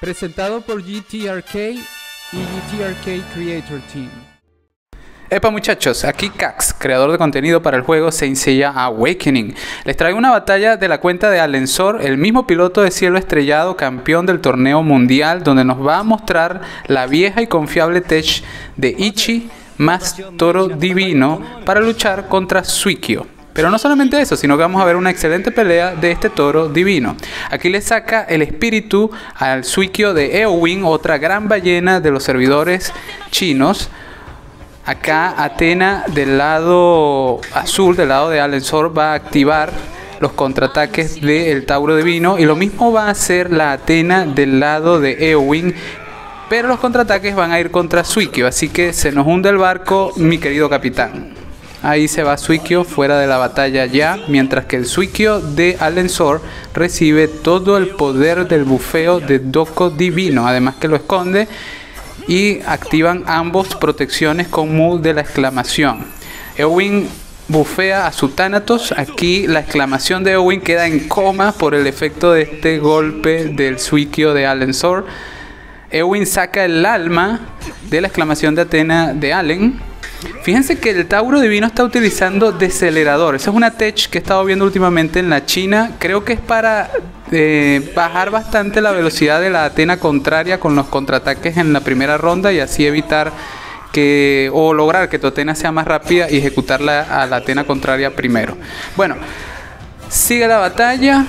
Presentado por GTRK y GTRK Creator Team. Epa muchachos, aquí Cax, creador de contenido para el juego Saint Seiya Awakening. Les traigo una batalla de la cuenta de Alensor, el mismo piloto de cielo estrellado, campeón del torneo mundial, donde nos va a mostrar la vieja y confiable tech de Ichi más Toro Divino para luchar contra Suikyo. Pero no solamente eso, sino que vamos a ver una excelente pelea de este toro divino. Aquí le saca el espíritu al Suikyo de Eowyn, otra gran ballena de los servidores chinos. Acá Atena del lado azul, del lado de Alensor, va a activar los contraataques del Tauro Divino y lo mismo va a hacer la Atena del lado de Eowyn. Pero los contraataques van a ir contra Suikyo, así que se nos hunde el barco, mi querido capitán. Ahí se va Suikyo fuera de la batalla ya, mientras que el Suikyo de Alensor recibe todo el poder del bufeo de Doko Divino, además que lo esconde y activan ambos protecciones con Mood de la exclamación. Eowyn bufea a su Thanatos. Aquí la exclamación de Eowyn queda en coma por el efecto de este golpe del Suikyo de Alensor. Eowyn saca el alma de la exclamación de Atena de Allen. Fíjense que el Tauro Divino está utilizando decelerador. Esa es una tech que he estado viendo últimamente en la China. Creo que es para eh, bajar bastante la velocidad de la Atena contraria con los contraataques en la primera ronda y así evitar que o lograr que tu Atena sea más rápida y ejecutarla a la Atena contraria primero. Bueno, sigue la batalla.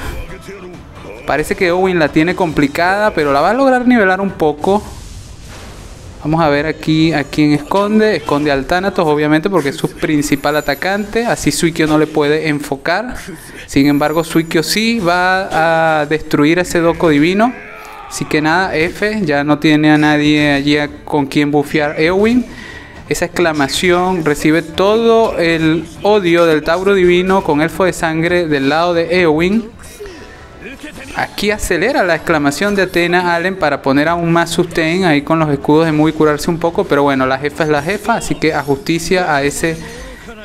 Parece que Owen la tiene complicada, pero la va a lograr nivelar un poco. Vamos a ver aquí a quién esconde. Esconde al Thanatos, obviamente, porque es su principal atacante. Así Suikyo no le puede enfocar. Sin embargo, Suikyo sí va a destruir ese Doko divino. Así que nada, F. Ya no tiene a nadie allí con quien bufear Eowyn. Esa exclamación recibe todo el odio del Tauro divino con elfo de sangre del lado de Eowyn. Aquí acelera la exclamación de Atena Allen para poner aún más sustain ahí con los escudos de muy curarse un poco, pero bueno, la jefa es la jefa, así que a justicia a ese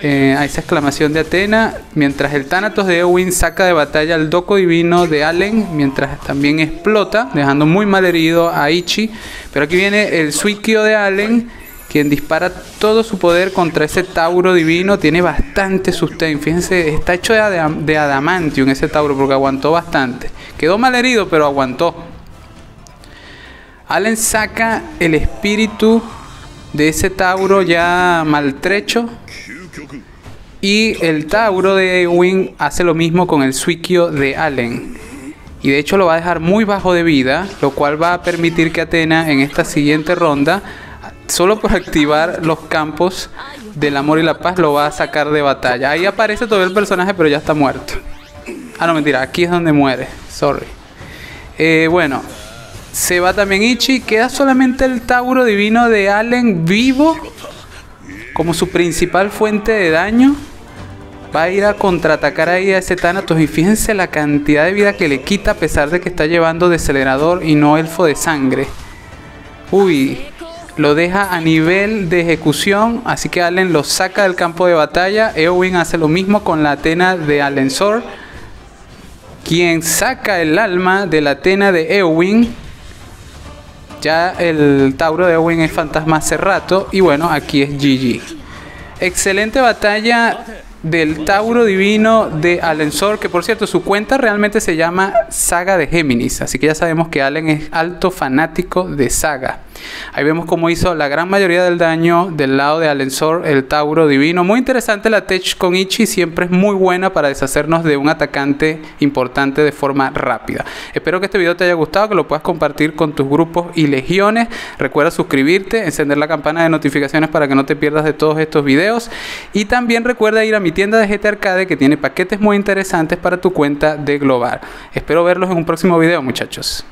eh, a esa exclamación de Atena, mientras el Thanatos de Eowyn saca de batalla al Doko divino de Allen, mientras también explota, dejando muy mal herido a Ichi, pero aquí viene el Suikyo de Allen quien dispara todo su poder contra ese Tauro divino, tiene bastante sustain. Fíjense, está hecho de, adamantium ese Tauro porque aguantó bastante. Quedó mal herido, pero aguantó. Allen saca el espíritu de ese Tauro ya maltrecho. Y el Tauro de Ewing hace lo mismo con el Suikyo de Allen. Y de hecho lo va a dejar muy bajo de vida, lo cual va a permitir que Atena en esta siguiente ronda solo por activar los campos del amor y la paz lo va a sacar de batalla. Ahí aparece todo el personaje, pero ya está muerto. Ah, no, mentira, aquí es donde muere. Sorry. Eh, bueno, se va también Ichi. Queda solamente el Tauro Divino de Allen vivo como su principal fuente de daño. Va a ir a contraatacar ahí a ese Thanatos. Y fíjense la cantidad de vida que le quita a pesar de que está llevando decelerador y no elfo de sangre. Uy, lo deja a nivel de ejecución, así que Allen lo saca del campo de batalla. Eowyn hace lo mismo con la Atena de Alensor, quien saca el alma de la Atena de Eowyn. Ya el Tauro de Eowyn es fantasma hace rato y bueno, aquí es GG. Excelente batalla del Tauro Divino de Alensor, que por cierto su cuenta realmente se llama Saga de Géminis, así que ya sabemos que Allen es alto fanático de Saga. Ahí vemos cómo hizo la gran mayoría del daño del lado de Alensor, el Tauro Divino. Muy interesante la tech con Ichi, siempre es muy buena para deshacernos de un atacante importante de forma rápida. Espero que este video te haya gustado, que lo puedas compartir con tus grupos y legiones. Recuerda suscribirte, encender la campana de notificaciones para que no te pierdas de todos estos videos. Y también recuerda ir a mi tienda de GT Arcade que tiene paquetes muy interesantes para tu cuenta de Global. Espero verlos en un próximo video muchachos.